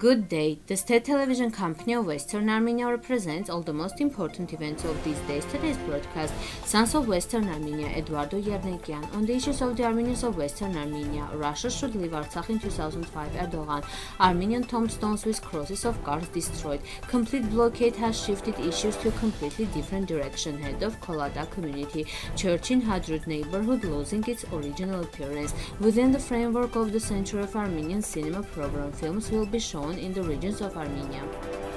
Good day. The state television company of Western Armenia represents all the most important events of these days. Today's broadcast, Sons of Western Armenia, Eduardo Yernekian. On the issues of the Armenians of Western Armenia, Russia should leave Artsakh in 2005, Erdogan. Armenian tombstones with crosses of Kars destroyed. Complete blockade has shifted issues to a completely different direction. Head of Kolatak community, church in Hadrut neighborhood losing its original appearance. Within the framework of the Century of Armenian Cinema program, films will be shown in the regions of Armenia.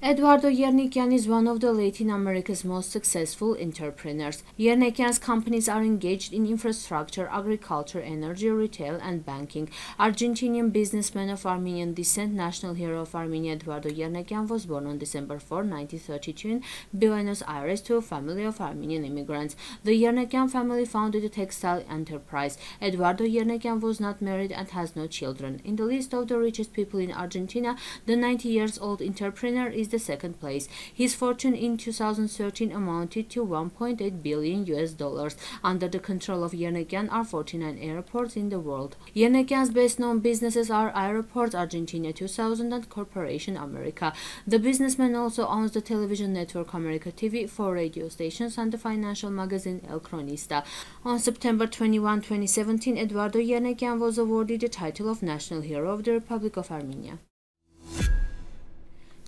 Eduardo Yernikian is one of the Latin America's most successful entrepreneurs. Yernikian's companies are engaged in infrastructure, agriculture, energy, retail, and banking. Argentinian businessman of Armenian descent, national hero of Armenia, Eduardo Yernikian was born on December 4, 1932 in Buenos Aires to a family of Armenian immigrants. The Yernikian family founded a textile enterprise. Eduardo Yernikian was not married and has no children. In the list of the richest people in Argentina, the 90 years old entrepreneur is the second place. His fortune in 2013 amounted to 1.8 billion US dollars. Under the control of Yernekian are 49 airports in the world. Yernekian's best-known businesses are Aeroports Argentina 2000 and Corporation America. The businessman also owns the television network America TV, four radio stations, and the financial magazine El Cronista. On September 21, 2017, Eduardo Yernekian was awarded the title of National Hero of the Republic of Armenia.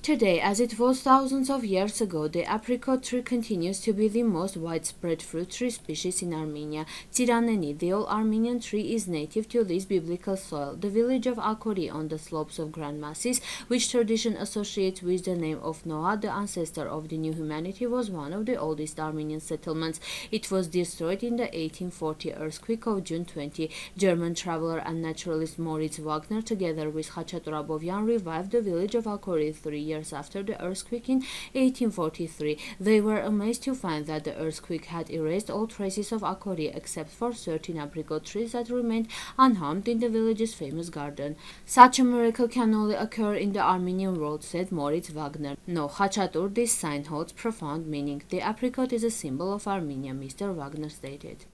Today, as it was thousands of years ago, the apricot tree continues to be the most widespread fruit tree species in Armenia. Tsiraneni, the old Armenian tree, is native to this biblical soil. The village of Akori on the slopes of Grand Masis, which tradition associates with the name of Noah, the ancestor of the new humanity, was one of the oldest Armenian settlements. It was destroyed in the 1840 earthquake of June 20. German traveler and naturalist Moritz Wagner, together with Khachatur Abovyan, revived the village of Akori three years after the earthquake in 1843. They were amazed to find that the earthquake had erased all traces of Akori except for certain apricot trees that remained unharmed in the village's famous garden. Such a miracle can only occur in the Armenian world, said Moritz Wagner. No, Khachatur, this sign holds profound meaning. The apricot is a symbol of Armenia, Mr. Wagner stated.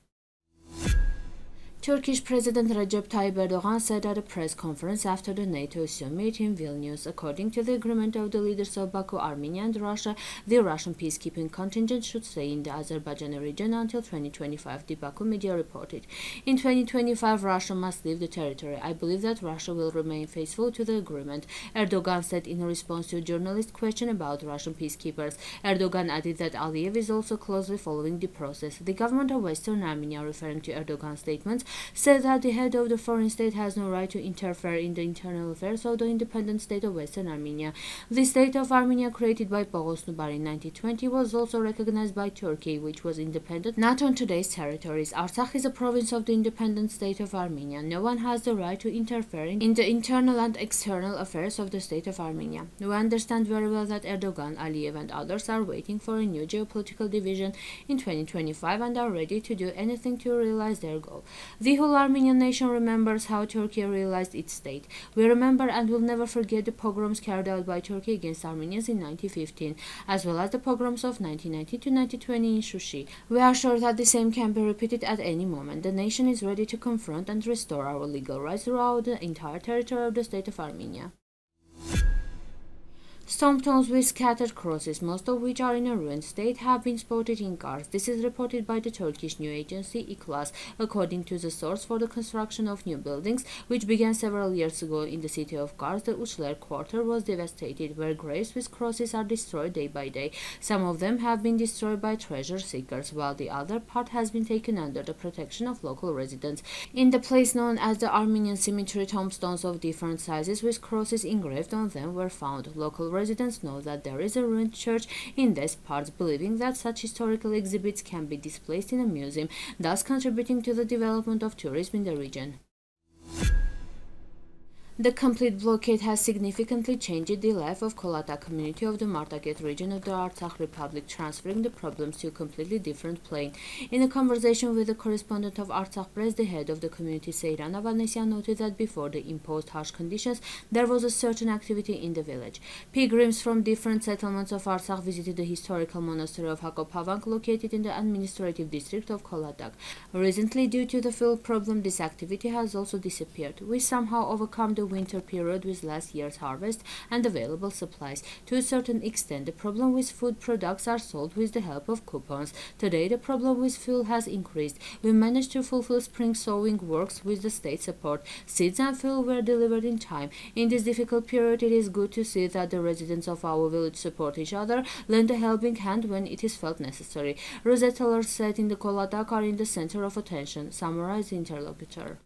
Turkish President Recep Tayyip Erdogan said at a press conference after the NATO summit in Vilnius, according to the agreement of the leaders of Baku, Armenia, and Russia, the Russian peacekeeping contingent should stay in the Azerbaijani region until 2025, the Baku media reported. In 2025, Russia must leave the territory. I believe that Russia will remain faithful to the agreement, Erdogan said in response to a journalist question about Russian peacekeepers. Erdogan added that Aliyev is also closely following the process. The government of Western Armenia, referring to Erdogan's statements, said that the head of the foreign state has no right to interfere in the internal affairs of the independent state of Western Armenia. The state of Armenia, created by Pogos Nubar in 1920, was also recognized by Turkey, which was independent not on today's territories. Artsakh is a province of the independent state of Armenia. No one has the right to interfere in the internal and external affairs of the state of Armenia. We understand very well that Erdogan, Aliyev, and others are waiting for a new geopolitical division in 2025 and are ready to do anything to realize their goal. The whole Armenian nation remembers how Turkey realized its state. We remember and will never forget the pogroms carried out by Turkey against Armenians in 1915, as well as the pogroms of 1990 to 1920 in Shushi. We are sure that the same can be repeated at any moment. The nation is ready to confront and restore our legal rights throughout the entire territory of the state of Armenia. Tombstones with scattered crosses, most of which are in a ruined state, have been spotted in Kars. This is reported by the Turkish news agency İHLAS. According to the source for the construction of new buildings, which began several years ago in the city of Kars, the Uchler quarter was devastated, where graves with crosses are destroyed day by day. Some of them have been destroyed by treasure seekers, while the other part has been taken under the protection of local residents. In the place known as the Armenian Cemetery, tombstones of different sizes with crosses engraved on them were found. Local residents know that there is a ruined church in these parts, believing that such historical exhibits can be displayed in a museum, thus contributing to the development of tourism in the region. The complete blockade has significantly changed the life of Kolatak community of the Martakert region of the Artsakh Republic, transferring the problems to a completely different plane. In a conversation with the correspondent of Artsakh Press, the head of the community, Seyran Avanesian, noted that before the imposed harsh conditions, there was a certain activity in the village. Pilgrims from different settlements of Artsakh visited the historical monastery of Hakopavank, located in the administrative district of Kolatak. Recently, due to the fuel problem, this activity has also disappeared. We somehow overcome the winter period with last year's harvest and available supplies. To a certain extent, the problem with food products are solved with the help of coupons. Today, the problem with fuel has increased. We managed to fulfill spring sowing works with the state support. Seeds and fuel were delivered in time. In this difficult period, it is good to see that the residents of our village support each other, lend a helping hand when it is felt necessary. Rosetta said in the Kolatak are in the center of attention, summarized interlocutor.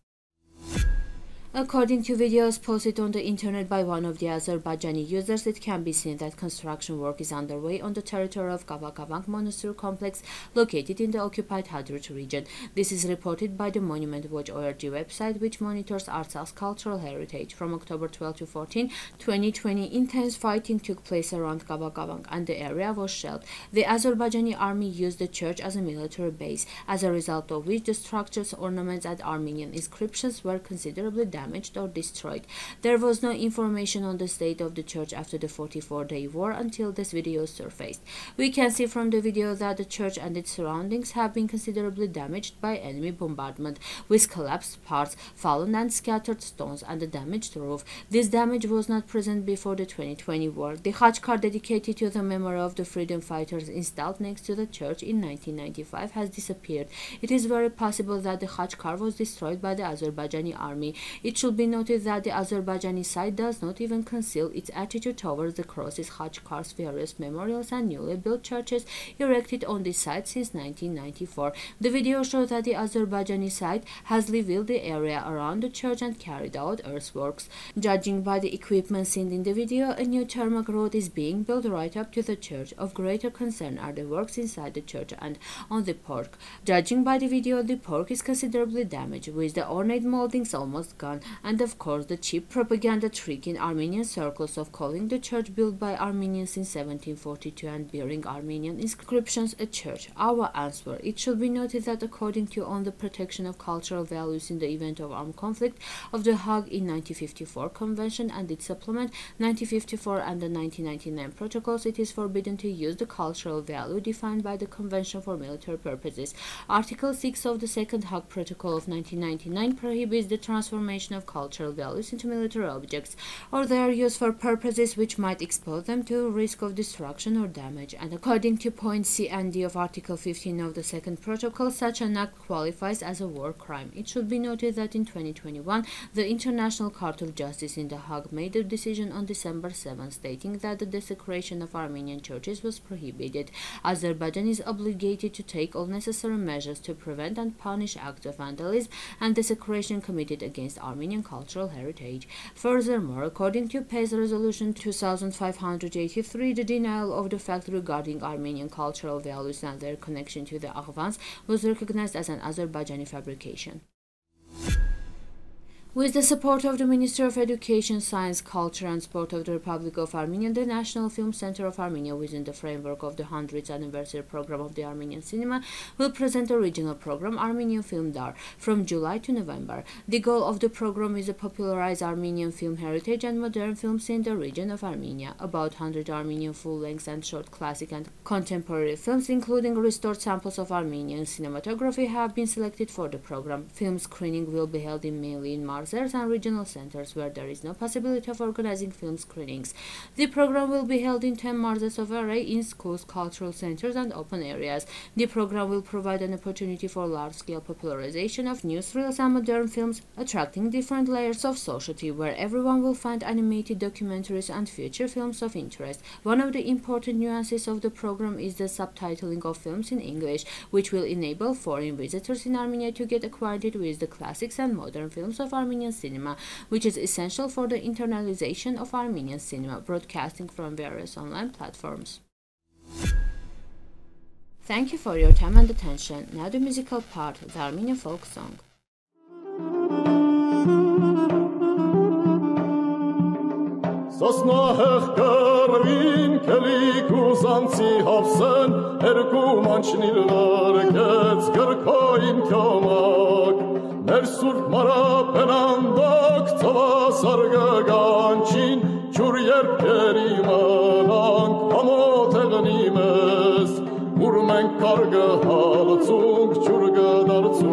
According to videos posted on the internet by one of the Azerbaijani users, it can be seen that construction work is underway on the territory of Gavagavang Monastery complex located in the occupied Hadrut region. This is reported by the Monument Watch ORG website, which monitors Artsakh's cultural heritage. From October 12 to 14, 2020, intense fighting took place around Gavagavang and the area was shelled. The Azerbaijani army used the church as a military base, as a result of which the structure's ornaments and Armenian inscriptions were considerably damaged damaged or destroyed. There was no information on the state of the church after the 44-day war until this video surfaced. We can see from the video that the church and its surroundings have been considerably damaged by enemy bombardment, with collapsed parts, fallen and scattered stones, and a damaged roof. This damage was not present before the 2020 war. The khachkar dedicated to the memory of the freedom fighters installed next to the church in 1995 has disappeared. It is very possible that the khachkar was destroyed by the Azerbaijani army. Should be noted that the Azerbaijani side does not even conceal its attitude towards the crosses, khachkars, various memorials, and newly built churches erected on this site since 1994. The video shows that the Azerbaijani side has revealed the area around the church and carried out earthworks. Judging by the equipment seen in the video, a new tarmac road is being built right up to the church. Of greater concern are the works inside the church and on the porch. Judging by the video, the porch is considerably damaged, with the ornate moldings almost gone and of course the cheap propaganda trick in Armenian circles of calling the church built by Armenians in 1742 and bearing Armenian inscriptions a church. Our answer. It should be noted that according to on the protection of cultural values in the event of armed conflict of the Hague in 1954 Convention and its supplement 1954 and the 1999 protocols, it is forbidden to use the cultural value defined by the Convention for military purposes. Article 6 of the Second Hague Protocol of 1999 prohibits the transformation of cultural values into military objects, or their use for purposes which might expose them to risk of destruction or damage. And according to point C and D of Article 15 of the Second Protocol, such an act qualifies as a war crime. It should be noted that in 2021, the International Court of Justice in The Hague made a decision on December 7, stating that the desecration of Armenian churches was prohibited. Azerbaijan is obligated to take all necessary measures to prevent and punish acts of vandalism and desecration committed against Armenian Armenian cultural heritage. Furthermore, according to PACE Resolution 2583, the denial of the fact regarding Armenian cultural values and their connection to the Aghvans was recognized as an Azerbaijani fabrication. With the support of the Ministry of Education, Science, Culture and Sport of the Republic of Armenia, the National Film Center of Armenia, within the framework of the 100th anniversary program of the Armenian cinema, will present a regional program, Armenian Film Dar, from July to November. The goal of the program is to popularize Armenian film heritage and modern films in the region of Armenia. About 100 Armenian full-length and short classic and contemporary films, including restored samples of Armenian cinematography, have been selected for the program. Film screening will be held in mainly in March Marzes and regional centers where there is no possibility of organizing film screenings. The program will be held in 10 Marzes of array in schools, cultural centers, and open areas. The program will provide an opportunity for large-scale popularization of newsreels and modern films, attracting different layers of society where everyone will find animated documentaries and feature films of interest. One of the important nuances of the program is the subtitling of films in English, which will enable foreign visitors in Armenia to get acquainted with the classics and modern films of Armenia Armenian cinema, which is essential for the internalization of Armenian cinema, broadcasting from various online platforms. Thank you for your time and attention. Now the musical part, the Armenian folk song. Սոսնահեղ կրվին կլիկ ու զանցի հավսեն, երկու մանչնիլ լարգեց գրքային կյամակ, մեր սուրբ մարապենանդակ ծվասարգագանչին ջուր երկերի մնանք համոթեղնի մեզ ուր մենք կարգը հալցունք ջուր գդարցունք